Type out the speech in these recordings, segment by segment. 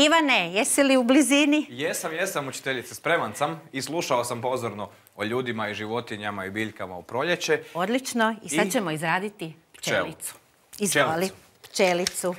Ivane, jesi li u blizini? Jesam, jesam učiteljice, spreman sam i slušao sam pozorno o ljudima i životinjama i biljkama u proljeće. Odlično. I sad I- ćemo izraditi pčelicu. Izvoli. Pčelicu.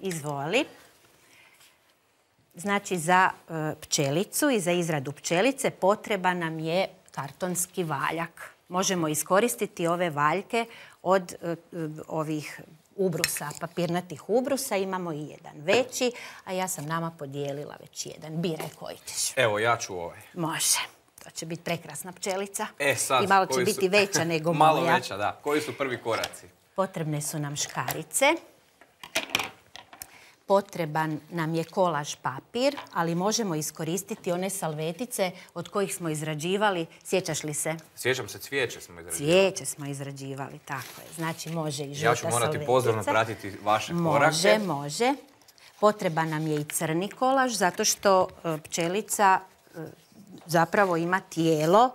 Izvoli. Znači, za e, pčelicu i za izradu pčelice potreban nam je kartonski valjak. Možemo iskoristiti ove valjke od e, e, ovih ubrusa, papirnatih ubrusa. Imamo i jedan veći, a ja sam nama podijelila već jedan. Biraj koji ćeš. Evo, ja ću ovaj. Može. To će biti prekrasna pčelica. E sad, I malo će su- biti veća nego Malo moja. veća, da. Koji su prvi koraci? Potrebne su nam škarice. Potreban nam je kolaž papir, ali možemo iskoristiti one salvetice od kojih smo izrađivali. Sjećaš li se? Sjećam se, cvijeće smo izrađivali. Cvijeće smo izrađivali, tako je. Znači može i žuta Ja ću morati salvetica. pozorno pratiti vaše Može, korake. može. Potreban nam je i crni kolaž, zato što e, pčelica e, zapravo ima tijelo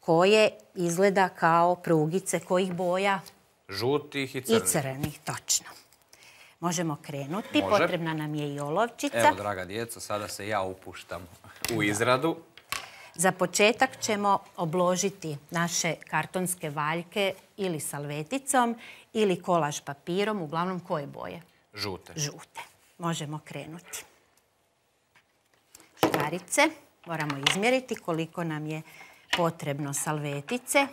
koje izgleda kao prugice kojih boja Žutih i i crnih. crnih, točno. Možemo krenuti, Može. potrebna nam je i olovčica. Evo, draga djeco, sada se ja upuštam u izradu. Za početak ćemo obložiti naše kartonske valjke ili salveticom ili kolaž papirom, uglavnom koje boje? Žute. Žute. Možemo krenuti. Škarice. Moramo izmjeriti koliko nam je potrebno salvetice.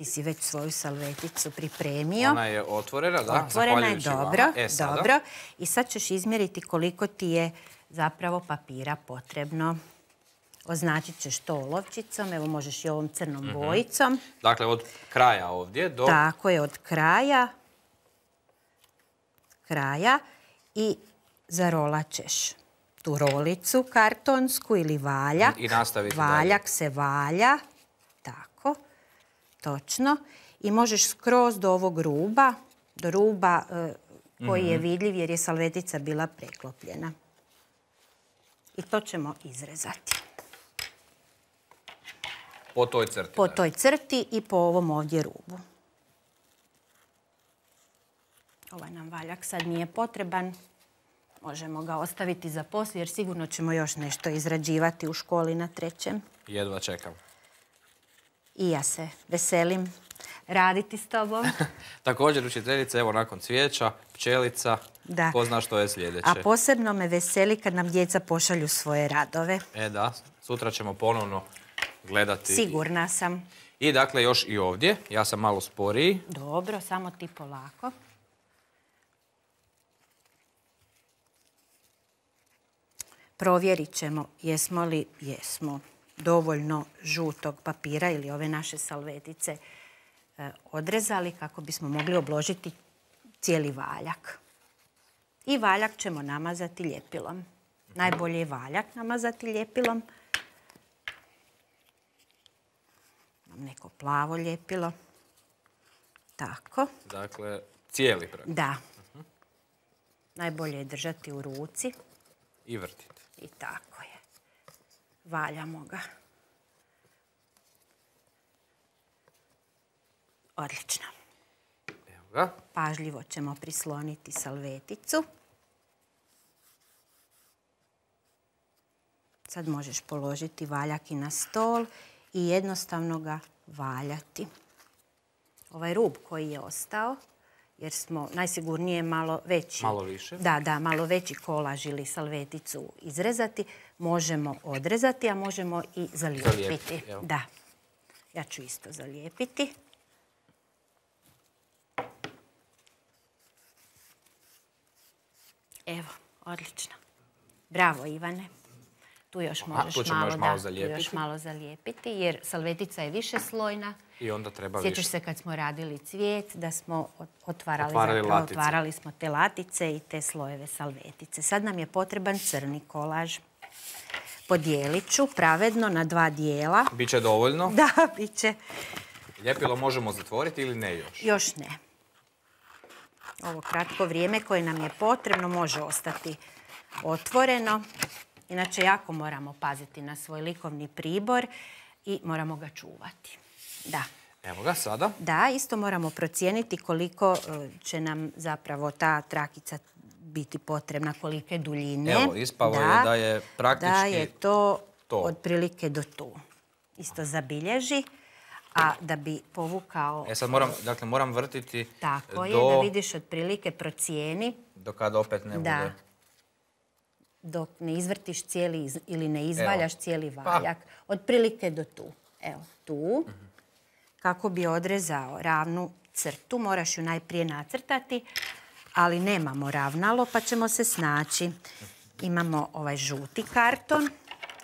Ti si već svoju salveticu pripremio. Ona je otvorena, da? Otvorena je, dobro, E, dobro. I sad ćeš izmjeriti koliko ti je zapravo papira potrebno. Označit ćeš to olovčicom, evo možeš i ovom crnom Mhm. bojicom. Dakle, od kraja ovdje do... Tako je, od kraja. Kraja. I zarolat ćeš tu rolicu kartonsku ili valjak. I nastaviti dalje. Valjak se valja. Točno. I možeš skroz do ovog ruba, do ruba e, koji Mhm. je vidljiv jer je salvetica bila preklopljena. I to ćemo izrezati. Po toj crti. Po toj crti i po ovom ovdje rubu. Ovaj nam valjak sad nije potreban. Možemo ga ostaviti za poslije jer sigurno ćemo još nešto izrađivati u školi na trećem. Jedva čekam. I ja se veselim raditi s tobom. Također, učiteljice, evo nakon cvijeća, pčelica, Da. ko zna što je sljedeće. A posebno me veseli kad nam djeca pošalju svoje radove. E da, sutra ćemo ponovno gledati. Sigurna sam. I dakle, još i ovdje, ja sam malo sporiji. Dobro, samo ti polako. Provjerit ćemo jesmo li jesmo dovoljno žutog papira ili ove naše salvetice e, odrezali kako bismo mogli obložiti cijeli valjak. I valjak ćemo namazati ljepilom. Najbolje je valjak namazati ljepilom. Imam neko plavo ljepilo. Tako. Dakle, cijeli prag. Da. Najbolje je držati u ruci I vrtiti. i tako. Valjamo ga. Odlično. Evo ga. Pažljivo ćemo prisloniti salveticu. Sad možeš položiti valjak i na stol i jednostavno ga valjati. Ovaj rub koji je ostao, jer smo najsigurnije malo veći. Malo više. Da, da, malo veći kolaž ili salveticu izrezati. Možemo odrezati, a možemo i zalijepiti. Da. Ja ću isto zalijepiti. Evo, odlično. Bravo Ivane. Tu još Aha, možeš tu malo, još malo da, tu zalijepiti. još malo zalijepiti, jer salvetica je više slojna. I onda treba Sjećaš više. se kad smo radili cvijet, da smo ot- otvarali, Otvarali zapravo, otvarali smo te latice i te slojeve salvetice. Sad nam je potreban crni kolaž. Podijelit ću pravedno na dva dijela. Biće dovoljno. Da, bit će. Ljepilo možemo zatvoriti ili ne još? Još ne. Ovo kratko vrijeme koje nam je potrebno može ostati otvoreno. Inače, jako moramo paziti na svoj likovni pribor i moramo ga čuvati. Da. Evo ga sada. Da, isto moramo procijeniti koliko e, će nam zapravo ta trakica biti potrebna, kolike duljine. Evo, ispalo je da je praktički Da je to, to. otprilike do tu. Isto zabilježi, a da bi povukao... E sad moram, dakle, moram vrtiti Tako je, da vidiš otprilike procijeni do kad opet ne da bude. dok ne izvrtiš cijeli iz- ili ne izvaljaš cijeli Pa. valjak. Otprilike do tu. Evo, tu. Kako bi odrezao ravnu crtu, moraš ju najprije nacrtati, ali nemamo ravnalo pa ćemo se snaći. Imamo ovaj žuti karton,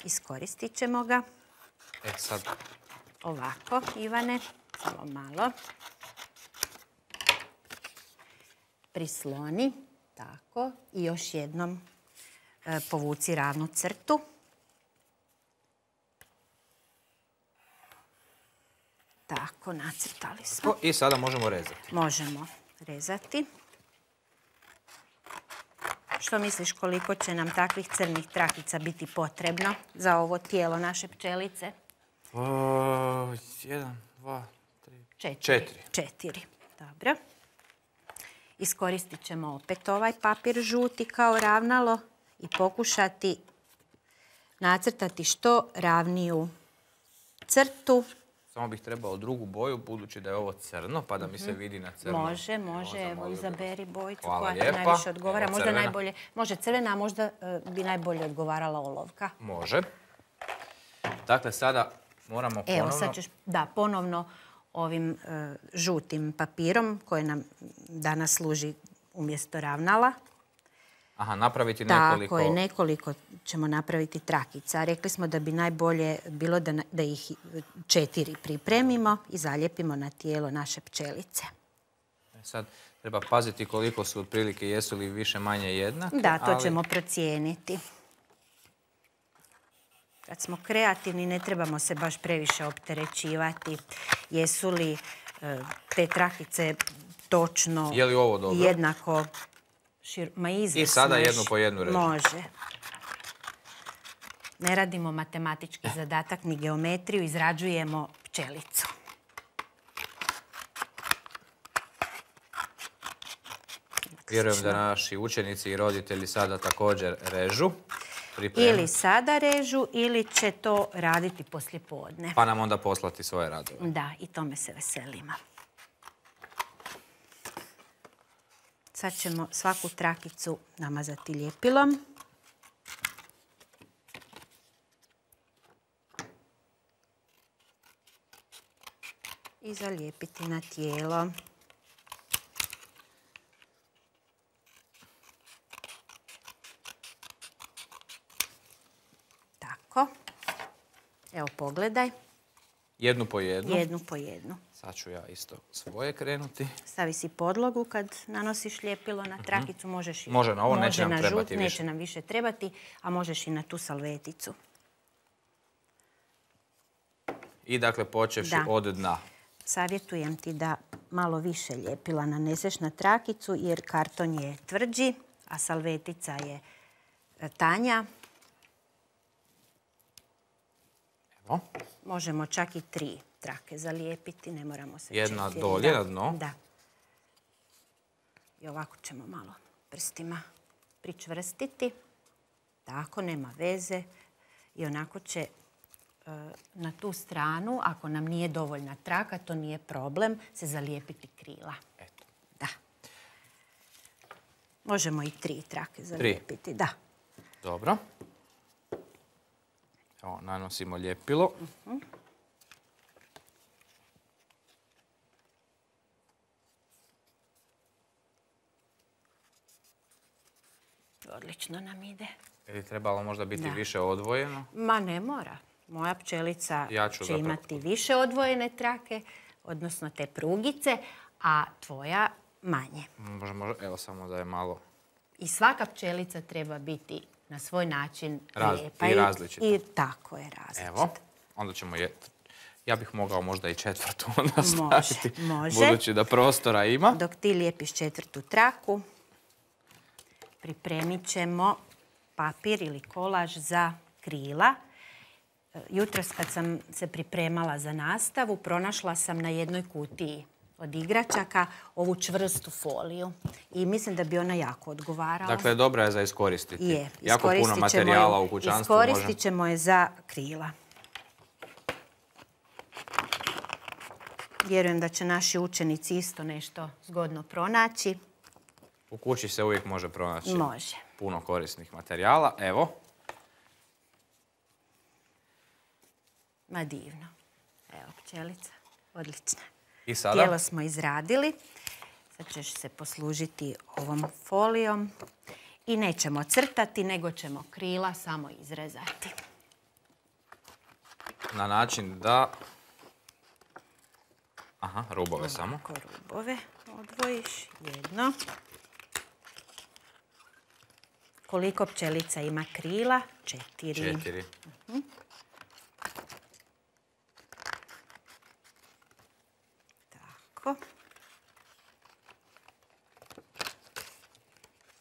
iskoristit ćemo ga. E sad, Ovako, Ivane, samo malo. Prisloni, tako, i još jednom e, povuci ravnu crtu. Tako, nacrtali smo. i sada možemo rezati. Možemo rezati. Što misliš koliko će nam takvih crnih trakica biti potrebno za ovo tijelo naše pčelice? O, jedan, dva, tri, Četiri. četiri. Četiri. Dobro. Iskoristit ćemo opet ovaj papir žuti kao ravnalo i pokušati nacrtati što ravniju crtu. Samo bih trebao drugu boju, budući da je ovo crno, pa da mi se vidi na crno. Mhm. Može, može. Evo, izaberi bojicu Hvala koja ti najviše odgovara. Evo, možda najbolje, može crvena, a možda e, bi najbolje odgovarala olovka. Može. Dakle, sada moramo ponovno... Evo, sad ćeš, da, ponovno ovim e, žutim papirom koji nam danas služi umjesto ravnala. Aha, napraviti nekoliko... Tako je, nekoliko ćemo napraviti trakica. Rekli smo da bi najbolje bilo da, da ih četiri pripremimo i zalijepimo na tijelo naše pčelice. E, Sad treba paziti koliko su otprilike, jesu li više manje jednake. Da, to ali- ćemo procijeniti. Kad smo kreativni ne trebamo se baš previše opterećivati. Jesu li e, te trakice točno Je li ovo dobro? jednako šir... Ma izvrsno sada je jednu po jednu režemo. Može. Ne radimo matematički zadatak ni geometriju, izrađujemo pčelicu. Vjerujem da naši učenici i roditelji sada također režu. Ili sada režu ili će to raditi poslije podne. Pa nam onda poslati svoje radove. Da, i tome se veselimo. Sad ćemo svaku trakicu namazati ljepilom. I zalijepiti na tijelo. Tako. Evo pogledaj. Jednu po jednu. Jednu po jednu. Sad ću ja isto svoje krenuti. Stavi si podlogu kad nanosiš ljepilo na trakicu, možeš i... Može na ovo, neće nam na trebati žut, više. Neće nam više trebati, a možeš i na tu salveticu. I dakle počevši Da. od dna. Savjetujem ti da malo više ljepila naneseš na trakicu jer karton je tvrđi, a salvetica je e, tanja. Evo. Možemo čak i tri trake zalijepiti, ne moramo se Jedna četiri. dolje Da, na dno. Da. I ovako ćemo malo prstima pričvrstiti. Tako, nema veze. I onako će e, na tu stranu, ako nam nije dovoljna traka, to nije problem, se zalijepiti krila. Eto. Da. Možemo i tri trake zalijepiti, da. Dobro. Evo, nanosimo ljepilo. Odlično nam ide. Je li trebalo možda biti Da. više odvojeno? Ma ne mora. Moja pčelica Ja će zapravo- imati više odvojene trake, odnosno te prugice, a tvoja manje. Može, može, evo samo da je malo... I svaka pčelica treba biti na svoj način Raz- lijepa. i različita. I tako je različita. Evo, onda ćemo je... Ja bih mogao možda i četvrtu onda Može, staviti. može. Budući da prostora ima. Dok ti lijepiš četvrtu traku, pripremit ćemo papir ili kolaž za krila. jutros kad sam se pripremala za nastavu, pronašla sam na jednoj kutiji od igračaka ovu čvrstu foliju. I mislim da bi ona jako odgovarala. Dakle, dobra je za iskoristiti. Je, jako puno materijala u kućanstvu. Iskoristit ćemo je za krila. Vjerujem da će naši učenici isto nešto zgodno pronaći. U kući se uvijek može pronaći Može. puno korisnih materijala. Evo, Ma divno. Evo, pčelica. Odlična. i sada Tijelo smo izradili. Sad ćeš se poslužiti ovom folijom. I nećemo crtati, nego ćemo krila samo izrezati. na način da... Aha, rubove samo. Ovako rubove odvojiš. Jedno. Koliko pčelica ima krila? Četiri. Četiri. Tako.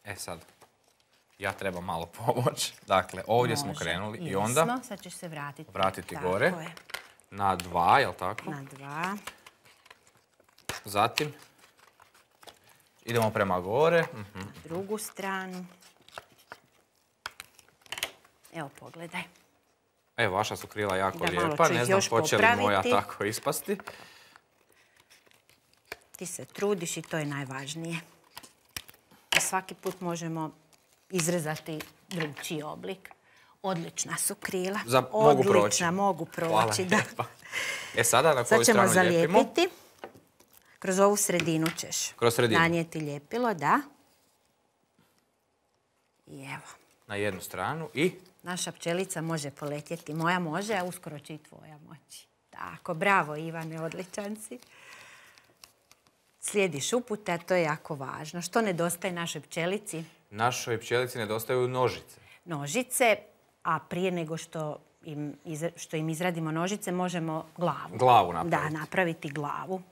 E sad, ja trebam malo pomoć. Dakle, ovdje smo krenuli i onda Sad ćeš se vratiti. vratiti Tako gore. je. na dva, jel tako? Na dva. Zatim idemo prema gore. Mhm. Na drugu stranu. Evo, pogledaj. Evo, vaša su krila jako Da, malo lijepa. ću Ne znam hoće li moja tako ispasti. Ti se trudiš i to je najvažnije. Svaki put možemo izrezati drugčiji oblik. Odlična su krila. Za- mogu proći. Odlična, mogu Hvala proći. Da. lijepa. E sada na koju Sad ćemo stranu lijepimo? zalijepiti. Kroz ovu sredinu ćeš Kroz sredinu. nanijeti ljepilo, da. I evo, Na jednu stranu i naša pčelica može poletjeti. Moja može, a uskoro će i tvoja moći. Tako, bravo Ivane, odličan si. Slijediš upute, a to je jako važno. Što nedostaje našoj pčelici? našoj pčelici nedostaju nožice. Nožice, a prije nego što im, što im izradimo nožice, možemo glavu. Glavu napraviti. Da, napraviti glavu.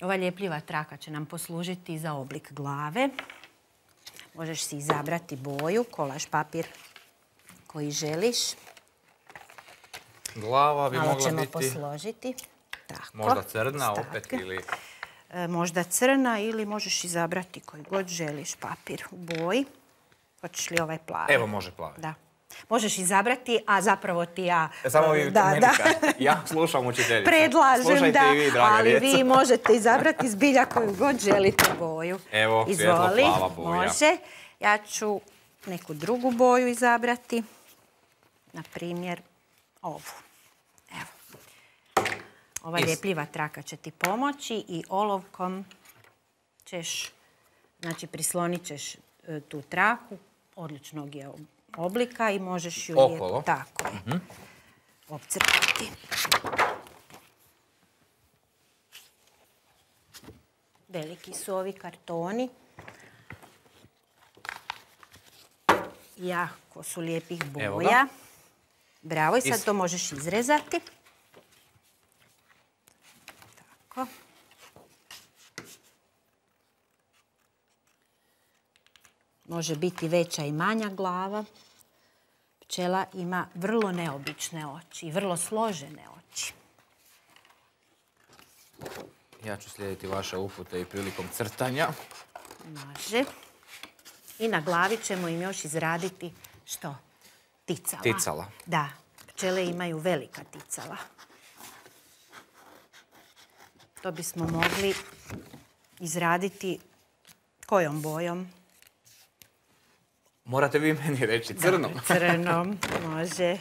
Ova ljepljiva traka će nam poslužiti za oblik glave. Možeš si izabrati boju, kolaž papir koji želiš. Glava bi Malo mogla ćemo biti posložiti. Tako. možda crna opet ili... E, možda crna ili možeš izabrati koji god želiš papir u boji. Hoćeš li ovaj plavi? Evo može plavi. Da. Možeš izabrati, a zapravo ti ja... E, Samo vi da, meni da. kažete. Ja slušam učiteljicu. Predlažem Slušajte da, i vi, ali djeco. vi možete izabrati zbilja koju god želite boju. Evo, Izvoli, svjetlo-plava boja. može. Ja ću neku drugu boju izabrati. Na primjer, ovu. Evo. Ova Is- ljepljiva traka će ti pomoći i olovkom ćeš, znači prislonit ćeš e, tu traku odličnog je oblika i možeš ju lijepo- Okolo. tako je, opcrtati. Veliki su ovi kartoni. Jako su lijepih boja. Bravo, i sad Is- to možeš izrezati. Tako. Može biti veća i manja glava. Pčela ima vrlo neobične oči i vrlo složene oči. Ja ću slijediti vaše upute i prilikom crtanja. Može. I na glavi ćemo im još izraditi što? Ticala. Ticala. Da, pčele imaju velika ticala. To bismo mogli izraditi kojom bojom? Morate vi meni reći crnom. Crnom, može.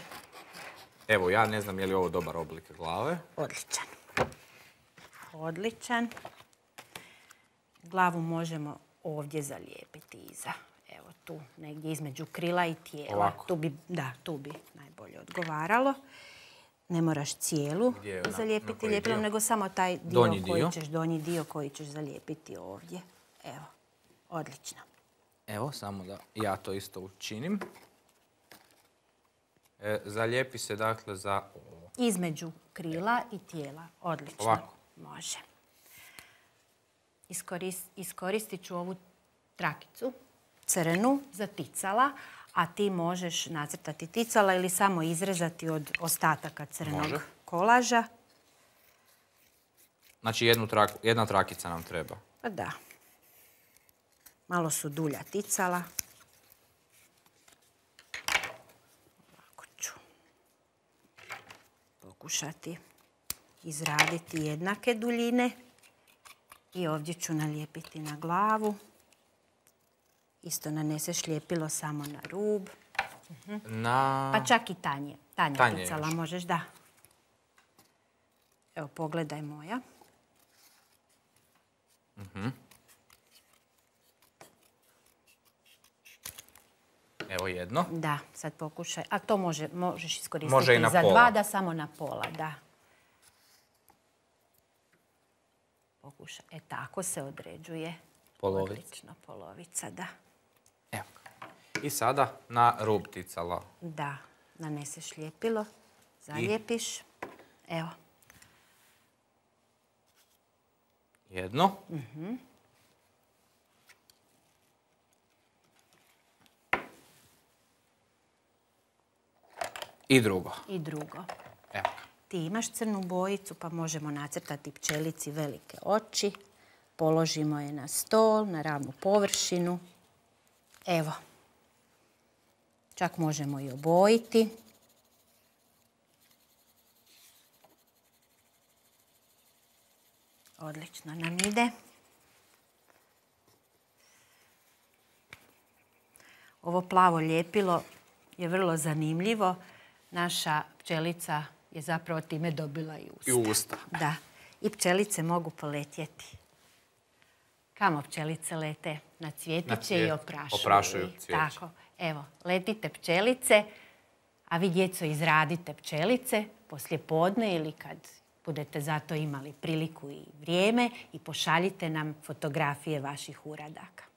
Evo, ja ne znam je li ovo dobar oblik glave. Odličan. Odličan. Glavu možemo ovdje zalijepiti iza. Evo tu, negdje između krila i tijela. Ovako. Tu bi, da, tu bi najbolje odgovaralo. Ne moraš cijelu je zalijepiti ljepilom, dio? nego samo taj dio Donji koji dio? ćeš, donji dio koji ćeš zalijepiti ovdje. Evo, odlično. Evo, samo da ja to isto učinim. E, zalijepi se dakle za ovo. Između krila i tijela. Odlično. Ovako. Može. Iskoris- iskoristit ću ovu trakicu, crnu, za ticala, a ti možeš nacrtati ticala ili samo izrezati od ostataka crnog Može. kolaža. Znači jednu traku- jedna trakica nam treba. Pa da. Malo su dulja ticala. Ovako ću pokušati izraditi jednake duljine. I ovdje ću nalijepiti na glavu. Isto naneseš lijepilo samo na rub. Na... Pa čak i tanje. Tanja Tanje ticala još. možeš, da. Evo, pogledaj moja. Evo jedno. Da, sad pokušaj. A to može, možeš iskoristiti Može i na za pola. dva, da samo na pola, da. Pokušaj. E, tako se određuje. Polovica. Odlično, polovica, da. Evo. I sada na rub ticala. Da, naneseš lijepilo, zalijepiš. Evo, Jedno. I drugo. i drugo. Evo. Ti imaš crnu bojicu, pa možemo nacrtati pčelici velike oči. Položimo je na stol, na ravnu površinu. Evo. Čak možemo i obojiti. Odlično nam ide. Ovo plavo ljepilo je vrlo zanimljivo. Naša pčelica je zapravo time dobila i usta. I usta. Da. I pčelice mogu poletjeti. Kamo pčelice lete? Na cvjetiće i oprašuju. Oprašuju cvijeće. Tako. Evo, letite pčelice, a vi djeco izradite pčelice poslije podne ili kad budete zato imali priliku i vrijeme i pošaljite nam fotografije vaših uradaka.